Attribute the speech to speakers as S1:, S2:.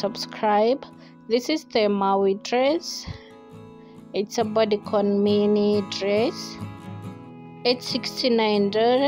S1: subscribe. This is the maui dress. It's a bodycon mini dress. It's 69 dollars.